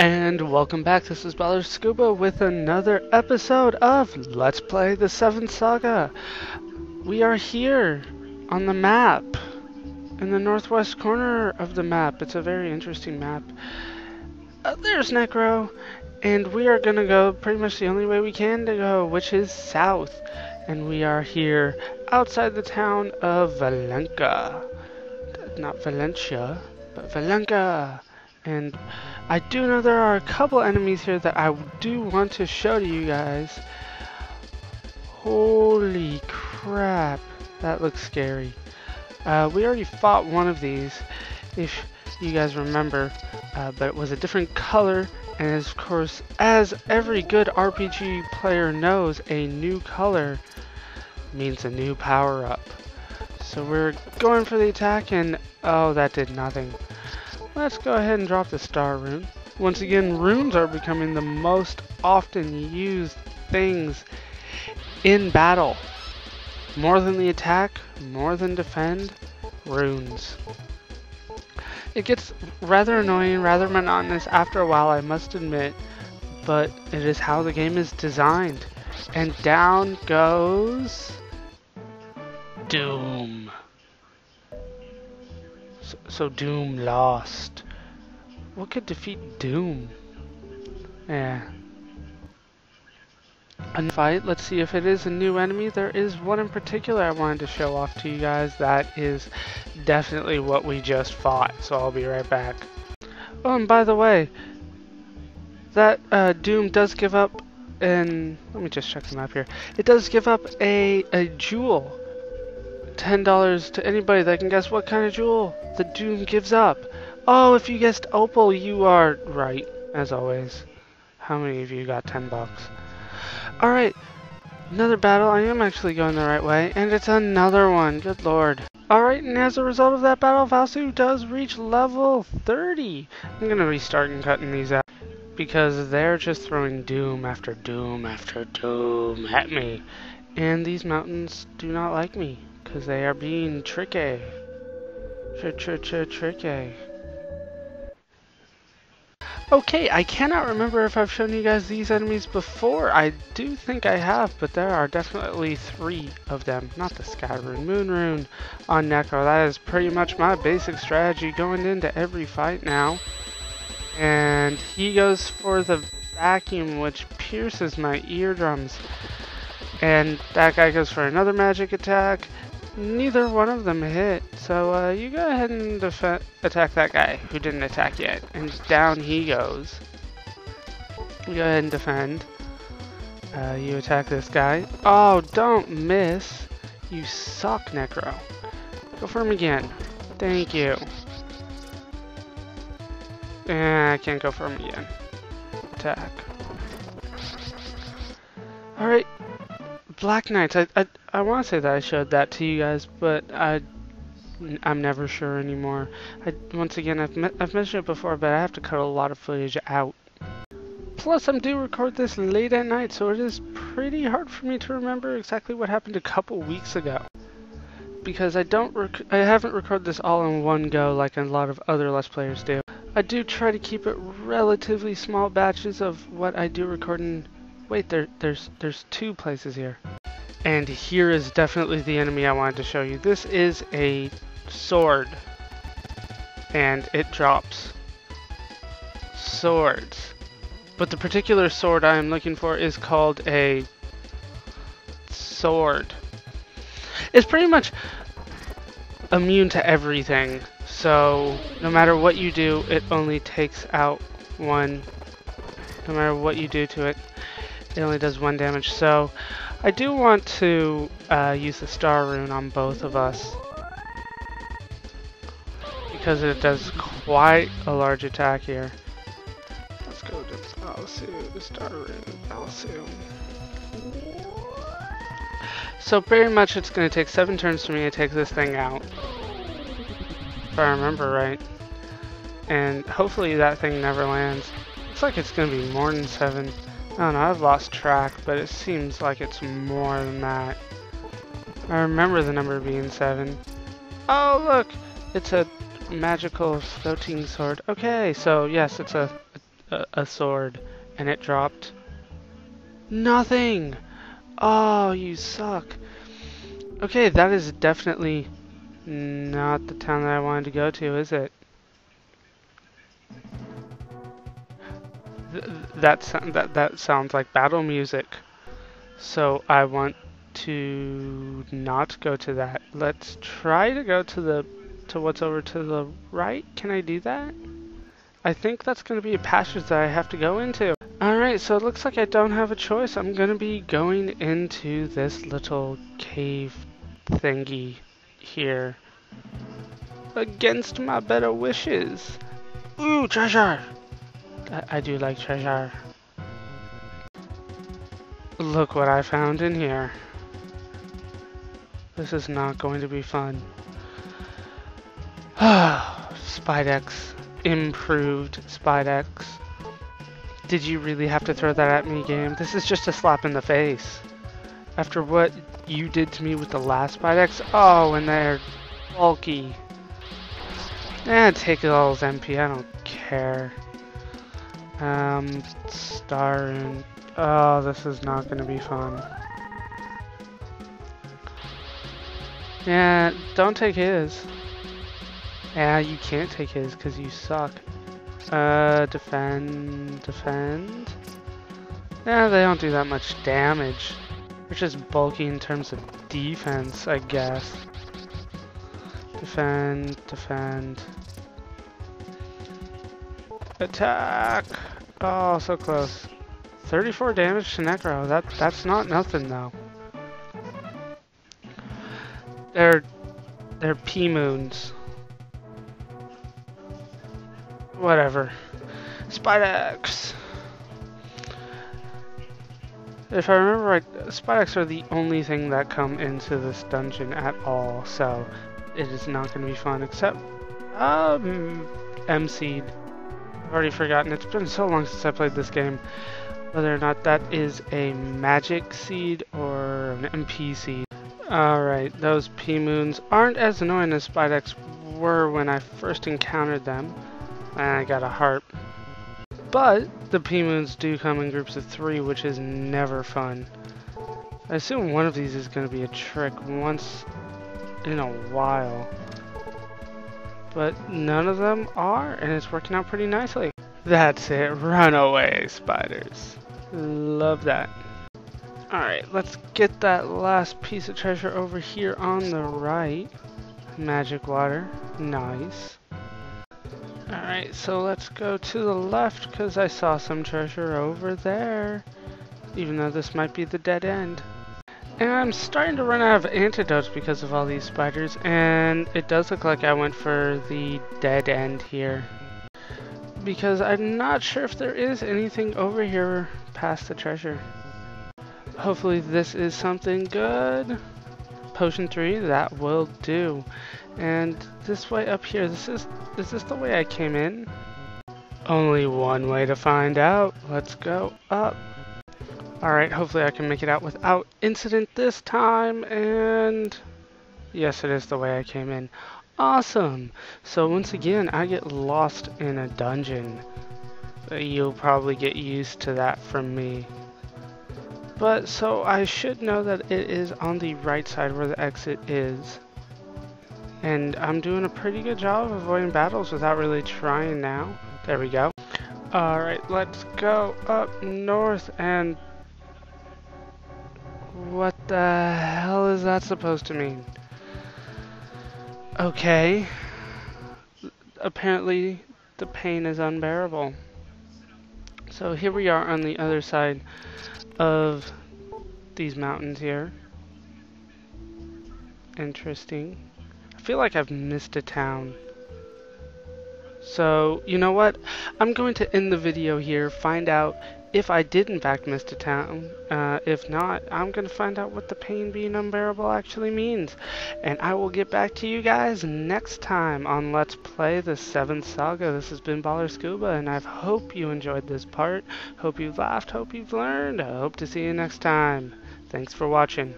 And welcome back, this is Baller Scuba with another episode of Let's Play the Seventh Saga. We are here on the map, in the northwest corner of the map. It's a very interesting map. Uh, there's Necro, and we are gonna go pretty much the only way we can to go, which is south. And we are here outside the town of Valenca. Not Valencia, but Valenca. And I do know there are a couple enemies here that I do want to show to you guys. Holy crap, that looks scary. Uh, we already fought one of these, if you guys remember, uh, but it was a different color, and of course, as every good RPG player knows, a new color means a new power-up. So we're going for the attack, and oh, that did nothing. Let's go ahead and drop the star rune. Once again, runes are becoming the most often used things in battle. More than the attack, more than defend, runes. It gets rather annoying, rather monotonous after a while, I must admit, but it is how the game is designed. And down goes... Doom. So, Doom lost. What could defeat Doom? Yeah. A fight. Let's see if it is a new enemy. There is one in particular I wanted to show off to you guys. That is definitely what we just fought. So I'll be right back. Oh, and by the way, that uh, Doom does give up and let me just check the map here. It does give up a a jewel $10 to anybody that can guess what kind of jewel the Doom gives up. Oh, if you guessed Opal, you are right, as always. How many of you got 10 bucks? Alright, another battle. I am actually going the right way, and it's another one. Good lord. Alright, and as a result of that battle, Valsu does reach level 30. I'm going to restart and cutting these out because they're just throwing doom after doom after doom at me. And these mountains do not like me. Because they are being tricky. Tr tr tr tricky. Okay, I cannot remember if I've shown you guys these enemies before. I do think I have, but there are definitely three of them. Not the Sky Rune, Moon Rune on Necro. That is pretty much my basic strategy going into every fight now. And he goes for the vacuum, which pierces my eardrums. And that guy goes for another magic attack neither one of them hit. So uh, you go ahead and attack that guy who didn't attack yet. And down he goes. You go ahead and defend. Uh, you attack this guy. Oh, don't miss. You suck, Necro. Go for him again. Thank you. Eh, I can't go for him again. Attack. Alright. Black Knights. I, I, I want to say that I showed that to you guys, but I, I'm never sure anymore. I, once again, I've, me I've mentioned it before, but I have to cut a lot of footage out. Plus, I'm due record this late at night, so it is pretty hard for me to remember exactly what happened a couple weeks ago. Because I don't, I haven't recorded this all in one go like a lot of other Let's Players do. I do try to keep it relatively small batches of what I do record in. Wait, there, there's, there's two places here. And here is definitely the enemy I wanted to show you. This is a sword. And it drops swords. But the particular sword I am looking for is called a sword. It's pretty much immune to everything. So no matter what you do, it only takes out one. No matter what you do to it, it only does one damage. So I do want to uh, use the star rune on both of us because it does quite a large attack here. Let's go to Valsu, the star rune. So pretty much it's going to take seven turns for me to take this thing out. If I remember right. And hopefully that thing never lands. Looks like it's going to be more than seven. Don't know, I've lost track, but it seems like it's more than that. I remember the number being 7. Oh, look! It's a magical floating sword. Okay, so yes, it's a, a, a sword and it dropped nothing. Oh, you suck. Okay, that is definitely not the town that I wanted to go to, is it? Th that, that, that sounds like battle music. So I want to not go to that. Let's try to go to the to what's over to the right. Can I do that? I think that's going to be a passage that I have to go into. Alright, so it looks like I don't have a choice. I'm going to be going into this little cave thingy here. Against my better wishes. Ooh, treasure! I, I do like treasure. Look what I found in here. This is not going to be fun. Spideks. Improved Spideks. Did you really have to throw that at me, game? This is just a slap in the face. After what you did to me with the last Spideks? Oh, and they're bulky. Eh, take it all as MP, I don't care. Um, Star and Oh, this is not going to be fun. Yeah, don't take his. Yeah, you can't take his because you suck. Uh, defend, defend. Yeah, they don't do that much damage. They're just bulky in terms of defense, I guess. Defend, defend. Attack! Oh, so close. 34 damage to Necro. That that's not nothing though. They're they're P moons. Whatever. Spideks. If I remember right, Spideks are the only thing that come into this dungeon at all, so it is not going to be fun, except, um, M-Seed. I've already forgotten, it's been so long since I played this game whether or not that is a magic seed or an MP seed. Alright, those P-Moons aren't as annoying as Spideks were when I first encountered them. And I got a heart. But the P-Moons do come in groups of three, which is never fun. I assume one of these is going to be a trick once in a while. But none of them are, and it's working out pretty nicely. That's it, runaway spiders. Love that. Alright, let's get that last piece of treasure over here on the right. Magic water. Nice. Alright, so let's go to the left because I saw some treasure over there. Even though this might be the dead end. And I'm starting to run out of antidotes because of all these spiders, and it does look like I went for the dead end here. Because I'm not sure if there is anything over here past the treasure. Hopefully this is something good. Potion 3, that will do. And this way up here, this is, this is this the way I came in? Only one way to find out. Let's go up. Alright, hopefully I can make it out without incident this time, and... Yes, it is the way I came in. Awesome! So once again, I get lost in a dungeon. You'll probably get used to that from me. But, so I should know that it is on the right side where the exit is. And I'm doing a pretty good job of avoiding battles without really trying now. There we go. Alright, let's go up north and... What the hell is that supposed to mean? Okay. Apparently the pain is unbearable. So here we are on the other side of these mountains here. Interesting. I feel like I've missed a town. So, you know what? I'm going to end the video here, find out if I did in fact miss a town, uh, if not, I'm going to find out what the pain being unbearable actually means. And I will get back to you guys next time on Let's Play the 7th Saga. This has been Baller Scuba, and I hope you enjoyed this part. Hope you've laughed, hope you've learned. I hope to see you next time. Thanks for watching.